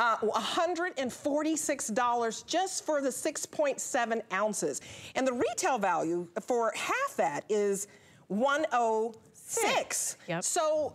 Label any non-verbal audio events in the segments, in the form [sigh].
uh, $146 just for the 6.7 ounces. And the retail value for half that is 106. Six. Yep. So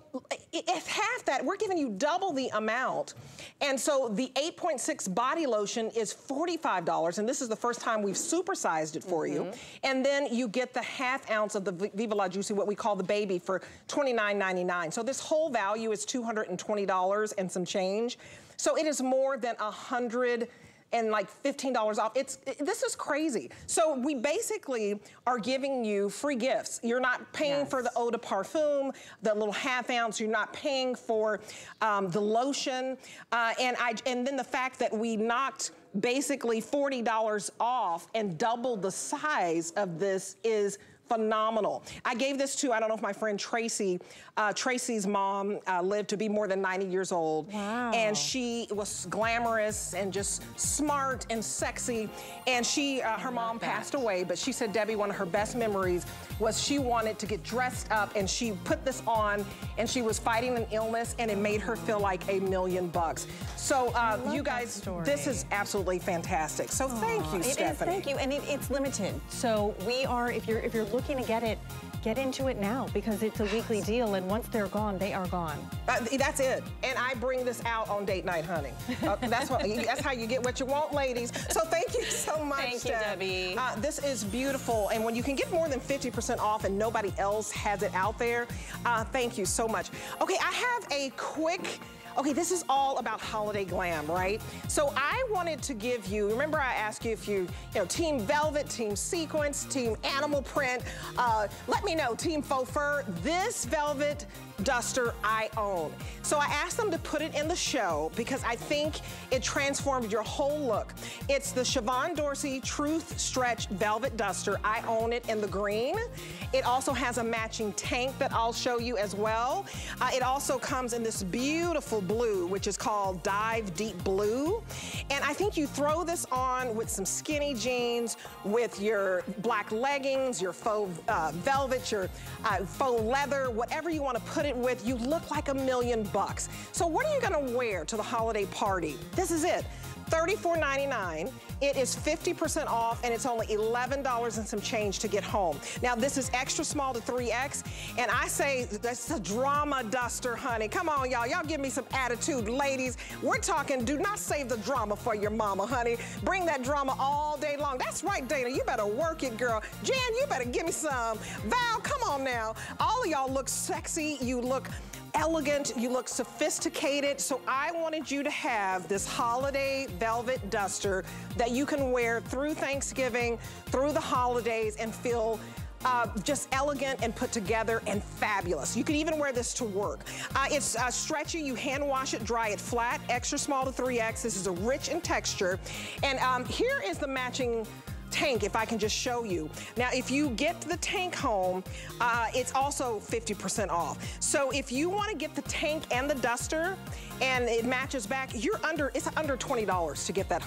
if half that, we're giving you double the amount. And so the 8.6 body lotion is $45, and this is the first time we've supersized it for mm -hmm. you. Mm-hmm. And then you get the half ounce of the Viva La Juicy, what we call the baby, for $29.99. So this whole value is $220 and some change. So it is more than a hundred and like $15 off. It's it, This is crazy. So we basically are giving you free gifts. You're not paying yes. for the eau de parfum, the little half ounce. You're not paying for um, the lotion. Uh, and, I, and then the fact that we knocked basically $40 off and doubled the size of this is phenomenal. I gave this to, I don't know if my friend Tracy, uh, Tracy's mom uh, lived to be more than 90 years old. Wow. And she was glamorous and just smart and sexy. And she, uh, her mom that. passed away, but she said, Debbie, one of her best memories was she wanted to get dressed up and she put this on and she was fighting an illness and it made her feel like a million bucks. So uh, you guys, this is absolutely fantastic. So Aww, thank you, Stephanie. Is, thank you, and it, it's limited. So we are, if you're if you're looking to get it, get into it now because it's a weekly deal and once they're gone, they are gone. Uh, that's it. And I bring this out on date night, honey. Uh, [laughs] that's what. that's how you get what you want, ladies. So thank you so much. Thank you, Debbie. Uh, this is beautiful. And when you can get more than 50% off and nobody else has it out there, uh, thank you so much. Okay, I have a quick Okay, this is all about holiday glam, right? So I wanted to give you, remember I asked you if you, you know, team velvet, team sequence, team animal print, uh, let me know, team faux fur, this velvet duster I own. So I asked them to put it in the show because I think it transformed your whole look. It's the Shavonne Dorsey Truth Stretch Velvet Duster. I own it in the green. It also has a matching tank that I'll show you as well. Uh, it also comes in this beautiful blue, which is called Dive Deep Blue. And I think you throw this on with some skinny jeans, with your black leggings, your faux uh, velvet, your uh, faux leather, whatever you want to put it with, you look like a million bucks. So what are you gonna wear to the holiday party? This is it. $34.99. It is 50% off and it's only $11 and some change to get home. Now this is extra small to 3X and I say that's a drama duster, honey. Come on, y'all. Y'all give me some attitude, ladies. We're talking, do not save the drama for your mama, honey. Bring that drama all day long. That's right, Dana. You better work it, girl. Jan, you better give me some. Val, come on now. All of y'all look sexy. You look elegant, you look sophisticated. So I wanted you to have this holiday velvet duster that you can wear through Thanksgiving, through the holidays and feel uh, just elegant and put together and fabulous. You can even wear this to work. Uh, it's uh, stretchy, you hand wash it, dry it flat, extra small to 3X. This is a rich in texture. And um, here is the matching tank, if I can just show you. Now, if you get the tank home, uh, it's also 50% off. So if you want to get the tank and the duster, and it matches back, you're under, it's under $20 to get that